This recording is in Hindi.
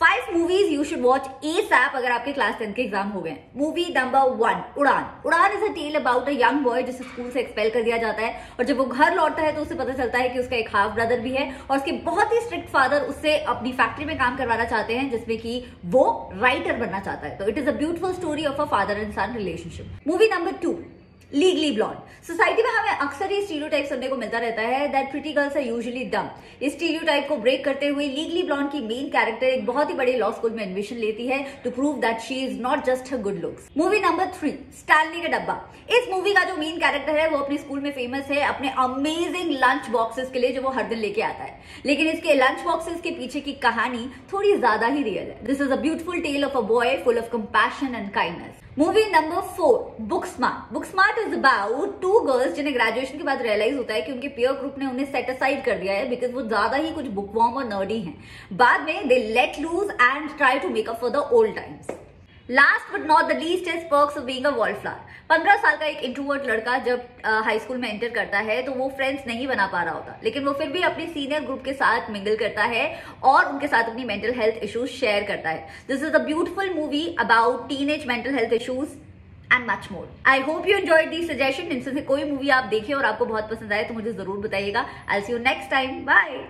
Five movies you should watch ASAP अगर आपके क्लास टेंथ के एग्ज़ाम हो गए movie number one Udaan. Udaan is a tale about a young boy जिसे स्कूल से एक्सपेल कर दिया जाता है और जब वो घर लौटता है तो उसे पता चलता है कि उसका एक हाफ़ ब्रदर भी है और उसके बहुत ही स्ट्रिक्ट फादर उससे अपनी फैक्ट्री में काम करवाना चाहते हैं, जिसमें कि वो राइटर बनना चाहता है। तो it is a beautiful story of a father and son relationship movie number two legally blonde society में हमें अक्सर ये स्टीरियोटाइप सुनने को मिलता रहता है that pretty girls are usually dumb इस स्टीरियोटाइप को ब्रेक करते हुए लीगली ब्लॉन्ड की मेन कैरेक्टर एक बहुत ही बड़े लॉ स्कूल में एडमिशन लेती है to prove that she is not just her good looks movie number three Stanley का डब्बा. इस मूवी का जो मेन कैरेक्टर है, वो अपने स्कूल में फ़ेमस है, अपने अमेजिंग लंच बॉक्सेस के लिए जो वो हर दिन लेके आता है. लेकिन इसके लंच बॉक्सेस के पीछे की कहानी थोड़ी ज़्यादा ही रियल है. This is a beautiful tale of a boy full of compassion and kindness movie number four book smart book smart is about two girls जिन्हें ग्रेजुएशन के बाद रियलाइज़ होता है कि उनके पेयर ग्रुप ने उन्हें सेट असाइड कर दिया है बिकॉज़ वो ज़्यादा ही कुछ बुक वॉर्म और नर्डी हैं। बाद में they let loose and try to make up for the old times last but not the least is perks of being a wallflower पंद्रह साल का एक इंट्रोवर्ट लड़का जब हाई स्कूल में एंटर करता है तो वो फ्रेंड्स नहीं बना पा रहा होता। लेकिन वो फिर भी अपने सीनियर ग्रुप के साथ मिंगल करता है और उनके साथ अपनी मेंटल हेल्थ इश्यूज़ शेयर करता है। This is a beautiful movie about teen age mental health issues and much more I hope you enjoyed the suggestion इनसे कोई मूवी आप देखें और आपको बहुत पसंद आए तो मुझे ज़रूर बताइएगा. I see you next time bye